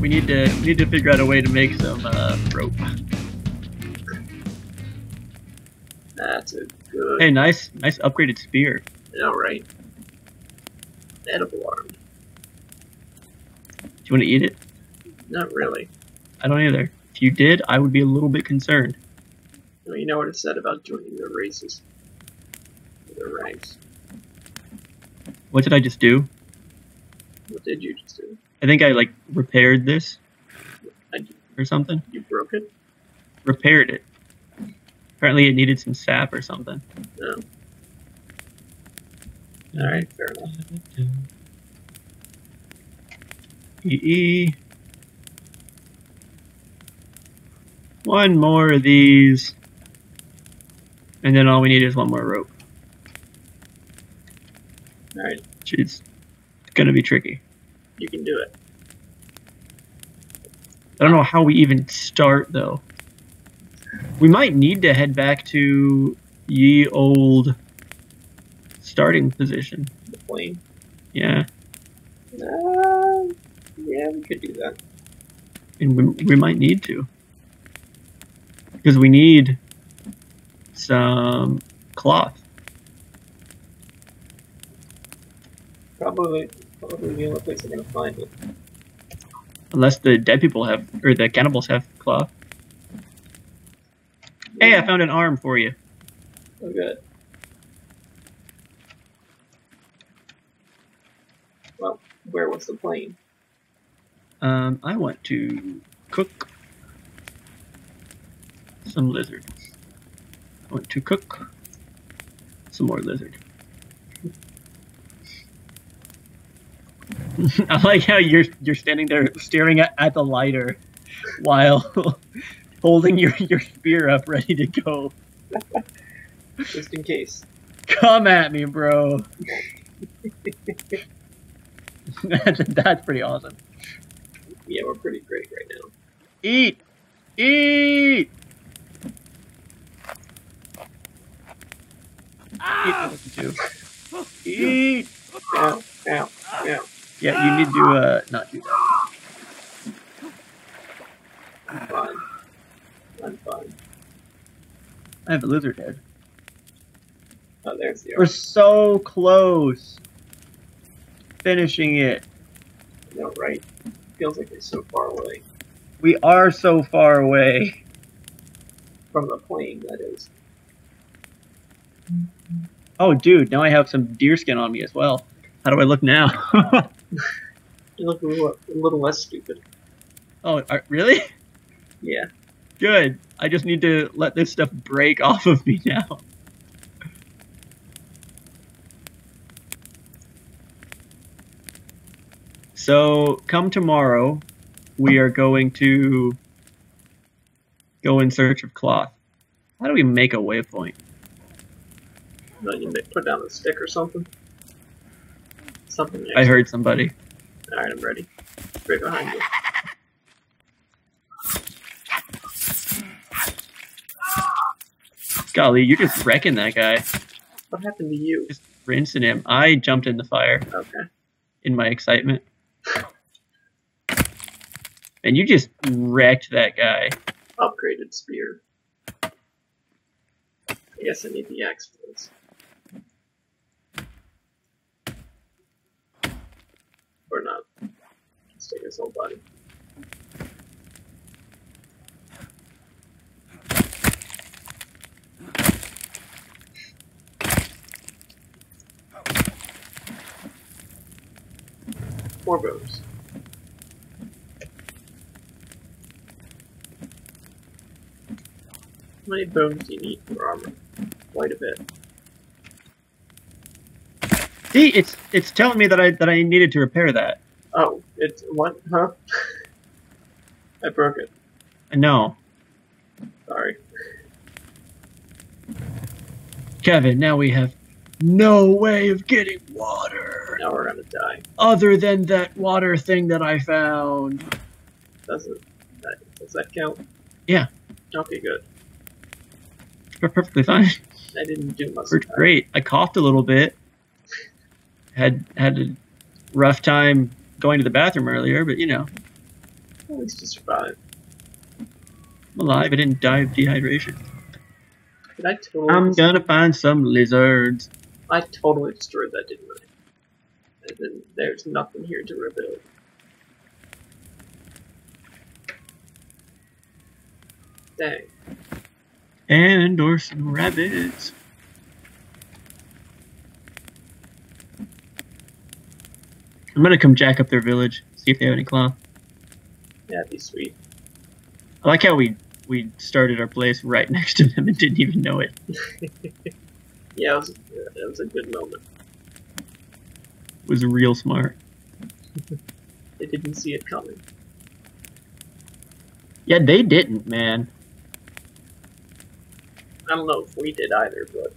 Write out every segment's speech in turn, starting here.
we need to we need to figure out a way to make some uh, rope. That's a good. Hey, nice nice upgraded spear. All right. Edible arm. Do you want to eat it? Not really. I don't either. If you did, I would be a little bit concerned. Well, you know what it said about joining the races. The ranks. What did I just do? What did you just do? I think I like repaired this or something. you broke it? Repaired it. Apparently, it needed some sap or something. Oh. No. Alright, fair enough. EE. One more of these. And then all we need is one more rope. Alright, is gonna be tricky. You can do it. I don't know how we even start though. We might need to head back to ye old starting position. The plane. Yeah. Uh, yeah, we could do that. And we, we might need to. Because we need some cloth. Probably, probably the only place I'm gonna find it. Unless the dead people have, or the cannibals have cloth. Hey, I found an arm for you. Oh, good. Well, where was the plane? Um, I want to cook some lizard. I want to cook some more lizard. I like how you're you're standing there staring at, at the lighter while holding your, your spear up ready to go. Just in case. Come at me, bro. that's, that's pretty awesome. Yeah, we're pretty great right now. Eat! Eat! Ah! Eat! Eat! Ow, ow, ow. Yeah, you need to uh, not do that. I'm fine. I'm fine. I have a lizard head. Oh, there's the We're so close. Finishing it. No, right? Feels like it's so far away. We are so far away. From the plane, that is. Oh, dude, now I have some deer skin on me as well. How do I look now? You look a little, a little less stupid. oh, are, really? Yeah. Good. I just need to let this stuff break off of me now. So, come tomorrow, we are going to go in search of cloth. How do we make a waypoint? You put down a stick or something. Something. I heard somebody. Alright, I'm ready. Right behind you. Golly, you're just wrecking that guy. What happened to you? Just rinsing him. I jumped in the fire Okay. in my excitement. And you just wrecked that guy. Upgraded spear. I guess I need the axe for this. Or not. Let's take his whole body. Four bows. How many bones do you need for armor? Quite a bit. See, it's it's telling me that I that I needed to repair that. It's what? Huh? I broke it. No, Sorry. Kevin. Now we have no way of getting water Now we're gonna die. other than that water thing that I found. Doesn't that does that count? Yeah. Okay, good. We're perfectly fine. I didn't do much. We're great. I coughed a little bit. Had had a rough time going to the bathroom earlier, but you know, At least you survived. I'm alive. I didn't die of dehydration. Did I totally? I'm gonna find some lizards. I totally destroyed that, didn't I? And then there's nothing here to rebuild. Dang. And or some rabbits. I'm gonna come jack up their village, see if they have any cloth. Yeah, that'd be sweet. I like how we we started our place right next to them and didn't even know it. Yeah, it was, it was a good moment. It was real smart. They didn't see it coming. Yeah, they didn't, man. I don't know if we did either, but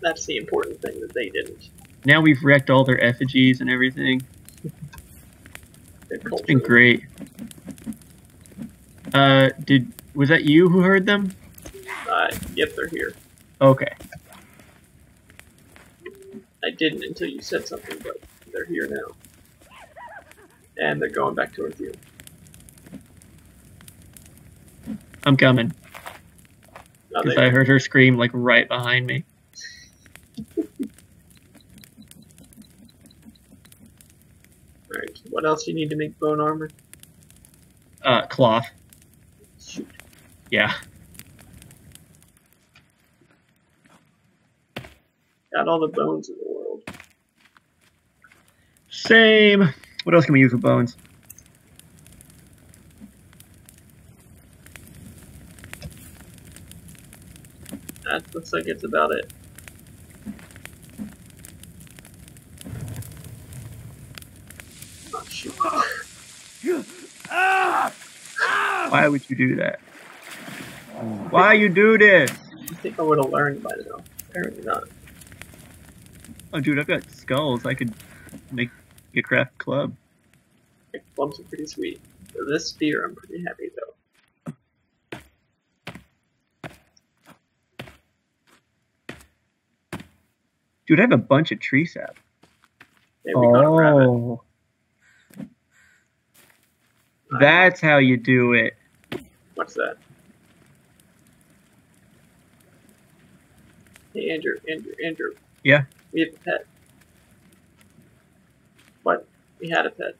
that's the important thing that they didn't. Now we've wrecked all their effigies and everything. It's been great. Uh, did was that you who heard them? Uh, yep, they're here. Okay. I didn't until you said something, but they're here now. And they're going back towards you. I'm coming. Because I heard her scream like right behind me. Alright, what else do you need to make bone armor? Uh, cloth. Shoot. Yeah. Got all the bones in the world. Same. What else can we use for bones? That looks like it's about it. Oh shoot. Why would you do that? Why you do this? I think I would have learned by now. Apparently not. Oh, dude, I've got skulls. I could make a craft club. Clubs are pretty sweet. For this spear, I'm pretty happy though. Dude, I have a bunch of tree sap. There we got a. Oh, that's how you do it. What's that? Hey, Andrew, Andrew, Andrew. Yeah? We have a pet. What? We had a pet.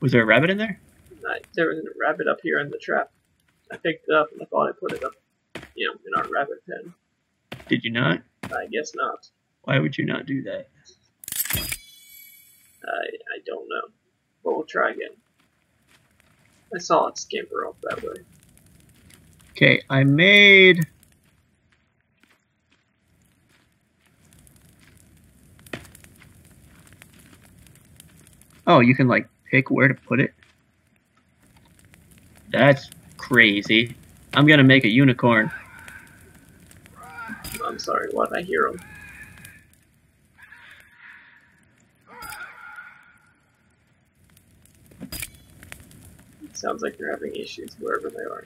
Was there a rabbit in there? I, there was a rabbit up here in the trap. I picked it up and I thought I put it up, you know, in our rabbit pen. Did you not? I guess not. Why would you not do that? I I don't know, but we'll try again. I saw it scamper off that way. Okay, I made. Oh, you can like pick where to put it. That's crazy. I'm gonna make a unicorn. I'm sorry, what? I hear him. Sounds like they're having issues wherever they are.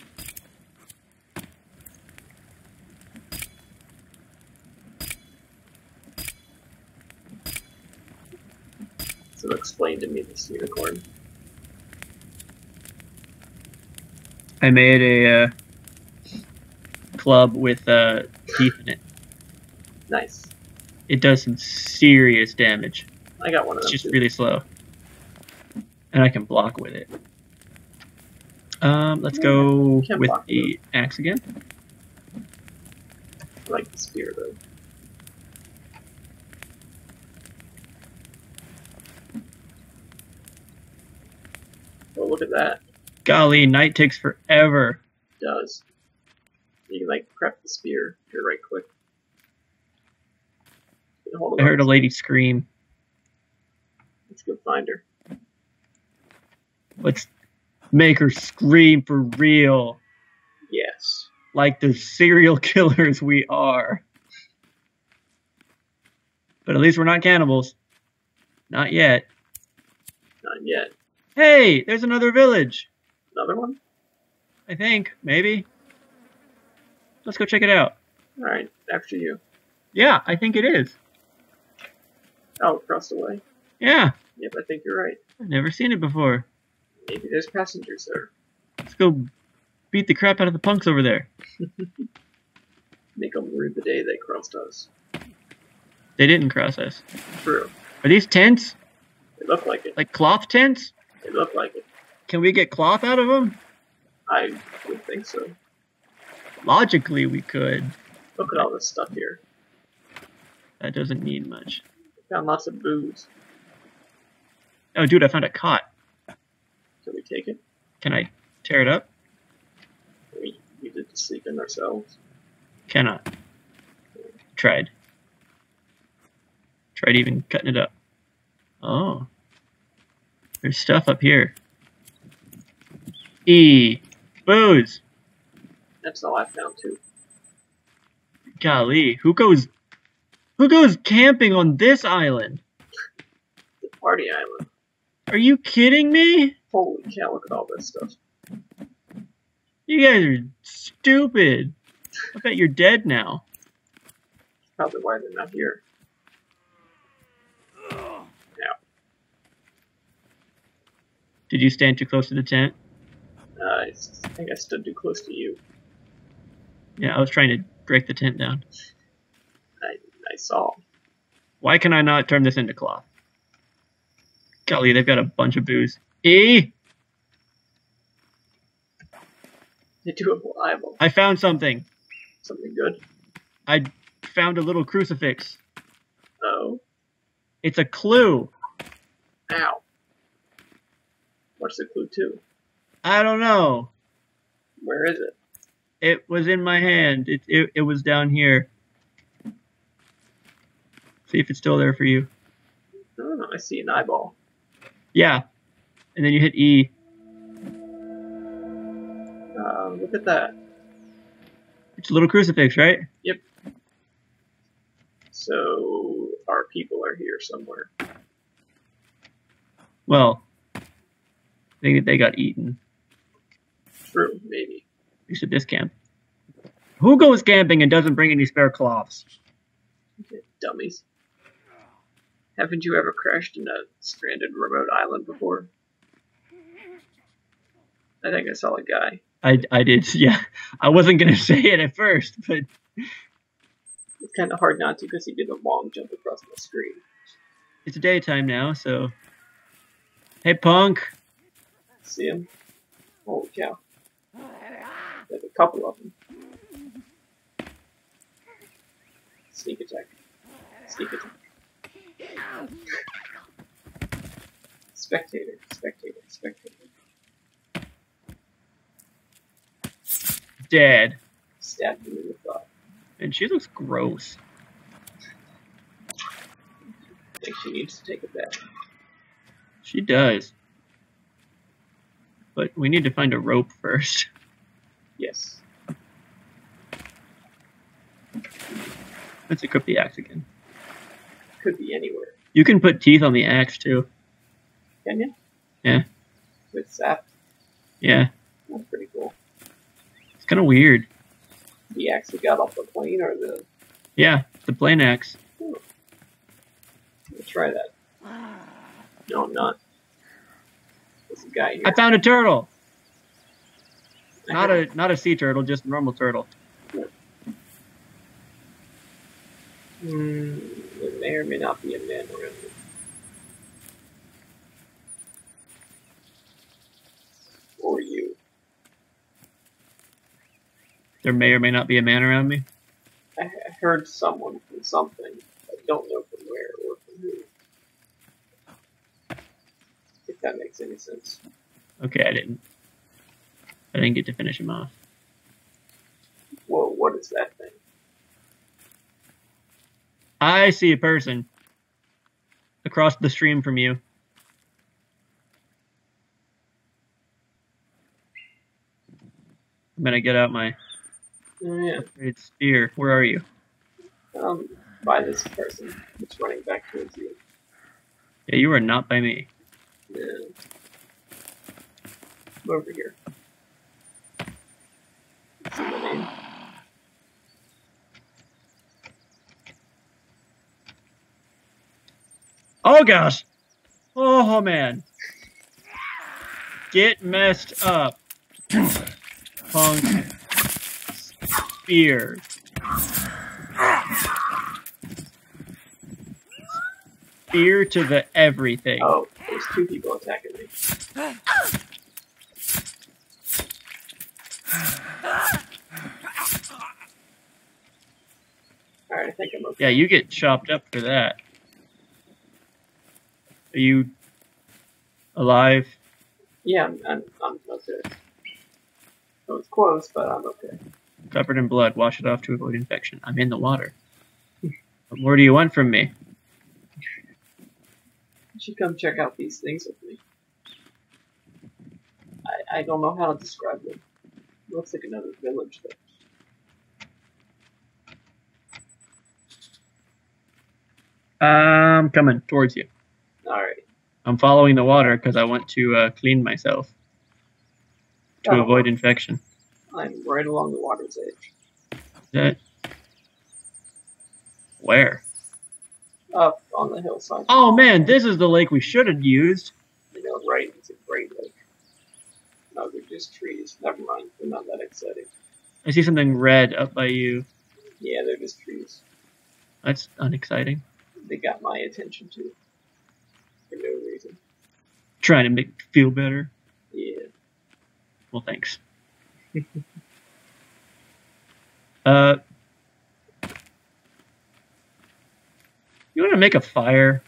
So explain to me this unicorn. I made a uh, club with uh, teeth in it. Nice. It does some serious damage. I got one of It's just too. really slow. And I can block with it. Um, let's go Can't with the axe again. I like the spear though. Oh, look at that. Golly, night takes forever. It does. You can like prep the spear here right quick. Hold I heard a lady scream. Let's go find her. Let's make her scream for real. Yes. Like the serial killers we are. But at least we're not cannibals. Not yet. Not yet. Hey, there's another village. Another one? I think. Maybe. Let's go check it out. Alright, after you. Yeah, I think it is. Oh, across the way. Yeah, Yep, I think you're right. I've never seen it before. Maybe there's passengers there. Let's go beat the crap out of the punks over there. Make them rue the day they crossed us. They didn't cross us. True. Are these tents? They look like it. Like cloth tents? They look like it. Can we get cloth out of them? I would think so. Logically, we could. Look at all this stuff here. That doesn't mean much. Found lots of booze. Oh, dude, I found a cot. Can we take it? Can I tear it up? Can we it to sleep in ourselves? Cannot. Tried. Tried even cutting it up. Oh. There's stuff up here. E. Booze. That's all I found too. Golly, who goes who goes camping on this island? The party island. Are you kidding me? Holy cow, look at all this stuff. You guys are stupid. I bet you're dead now. Probably why they're not here. Did you stand too close to the tent? Uh, I think I stood too close to you. Yeah, I was trying to break the tent down. I, I saw. Why can I not turn this into cloth? Golly, they've got a bunch of booze. E! Do have eyeball. I found something. Something good. I found a little crucifix. Oh. It's a clue. Ow. What's the clue to? I don't know. Where is it? It was in my hand. It, it, it was down here. See if it's still there for you. Oh, I see an eyeball. Yeah. And then you hit E. Uh, look at that. It's a little crucifix, right? Yep. So our people are here somewhere. Well, they, they got eaten. True, maybe. At least at this camp. Who goes camping and doesn't bring any spare cloths? Dummies. Haven't you ever crashed in a stranded remote island before? I think I saw a guy. I, I did, yeah. I wasn't going to say it at first, but It's kind of hard not to because he did a long jump across my screen. it's daytime now, so. Hey, punk. See him? Holy cow. There's a couple of them. Sneak attack. Sneak attack. Spectator, spectator, spectator. Dead. Stabbed him in the thigh. And she looks gross. I think she needs to take a bath. She does. But we need to find a rope first. Yes. Let's equip the axe again. Could be anywhere. You can put teeth on the axe too. Can you? Yeah. With sap. Yeah. That's pretty. It's kind of weird. The axe we got off the plane or the. Yeah, the plane axe. Let's try that. No, I'm not. There's a guy here. I found a turtle. Not a not a sea turtle, just a normal turtle. Hmm, there may or may not be a man around me. Or you. There may or may not be a man around me. I, heard someone from something. I don't know from where or from who. If that makes any sense. Okay, I didn't. I didn't get to finish him off. Whoa, what is that thing? I see a person across the stream from you. I'm gonna get out my Oh yeah, upgraded spear. Where are you? um, by this person. It's running back towards you. Yeah, you are not by me. Yeah. Come over here. See my name? Oh gosh! Oh man! Get messed up. Punk. Spear. Spear to the everything. Oh, there's two people attacking me. Alright, I think I'm okay. Yeah, you get chopped up for that. Are you alive? Yeah, I'm, I'm, I'm okay. So it's close, but I'm okay. Covered in blood. Wash it off to avoid infection. I'm in the water. What more do you want from me? You should come check out these things with me. I, I don't know how to describe them. looks like another village, though. I'm coming towards you. Alright. I'm following the water because I want to uh, clean myself to Oh. avoid infection. I'm right along the water's edge. Okay. where? Up on the hillside. Oh man, this is the lake we should have used. You know, right It's a Great Lake. No, they're just trees. Never mind. They're not that exciting. I see something red up by you. Yeah, they're just trees. That's unexciting. They got my attention too. For no reason. Trying to make feel better. Yeah. Well, thanks. uh, you want to make a fire?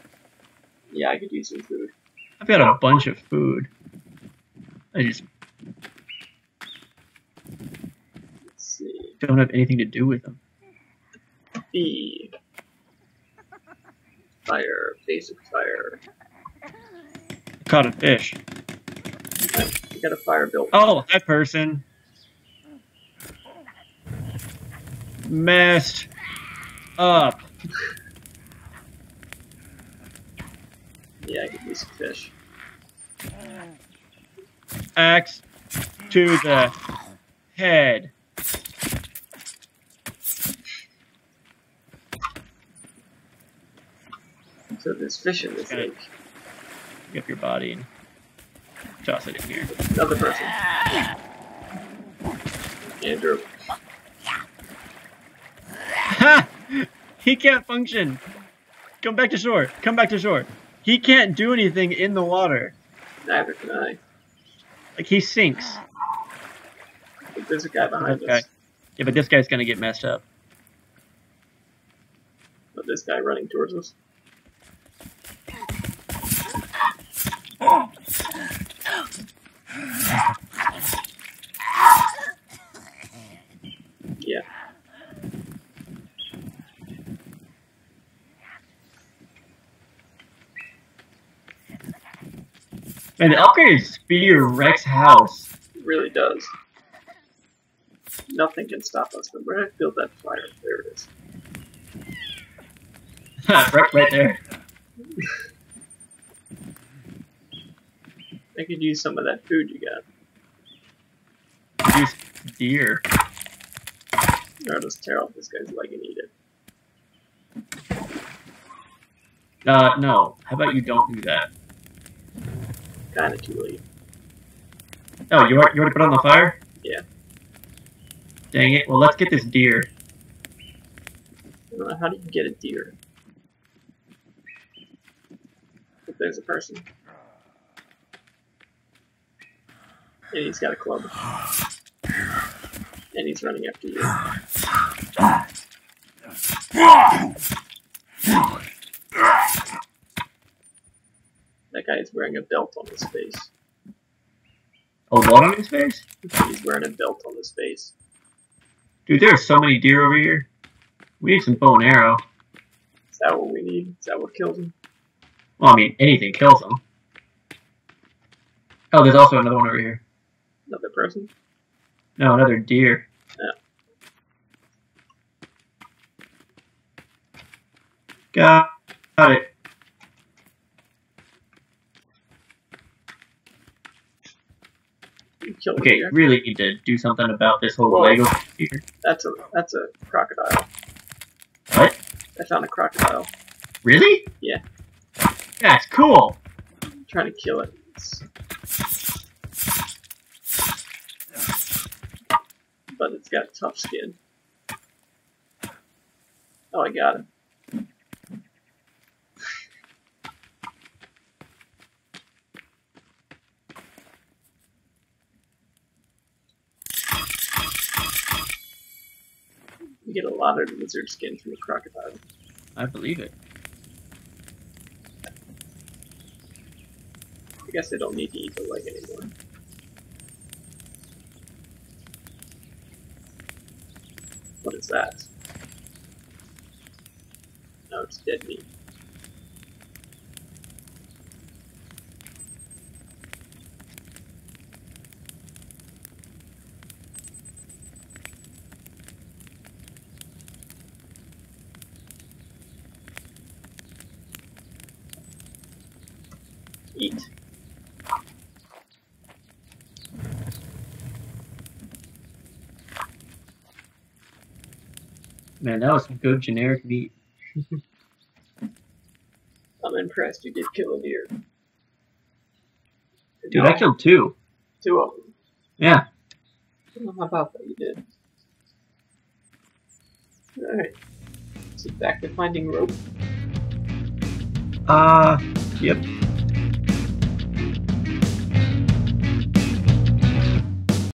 Yeah, I could use some food. I've got a bunch of food. I just Let's see. don't have anything to do with them. B. Fire. Basic fire. Caught a fish. We got a fire built. Oh, that person. Messed up. Yeah, I could use some fish. Axe to the head. So there's fish in this lake. Pick up your body and toss it in here. Another person. Andrew. He can't function. Come back to shore. Come back to shore. He can't do anything in the water. Neither can I. Like he sinks. But there's a guy behind Okay. us. Yeah, but this guy's gonna get messed up. But this guy running towards us. Oh. Yeah. And the upgraded spear wrecks house. It really does. Nothing can stop us. But we're gonna build that fire. There it is. right, right there. I could use some of that food you got. Use deer. Or I'll just tear off this guy's leg and eat it. Uh, no. How about you don't do that? Kinda too late. Oh, you want you want to put on the fire? Yeah. Dang it. Well, let's get this deer. Uh, how do you get a deer? If there's a person. And he's got a club. And he's running after you. That guy is wearing a belt on his face. A what on his face? He's wearing a belt on his face. Dude, there are so many deer over here. We need some bow and arrow. Is that what we need? Is that what kills him? Well, I mean, anything kills them. Oh, there's also another one over here. Another person? No, another deer. Got, got it. Okay, here. really need to do something about this whole Whoa. Lego here. That's a that's a crocodile. What? I found a crocodile. Really? Yeah. That's cool. I'm trying to kill it. It's... But it's got tough skin. Oh, I got it. Get a lot of lizard skin from a crocodile. I believe it. I guess I don't need to eat the leg anymore. What is that? No, it's dead meat. Eat. Man, that was some good generic meat. I'm impressed you did kill a deer. Dude, I killed two. Two of them. Yeah. Well, how about that? You did. Alright. So back to finding rope. Uh, yep.